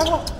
Cái.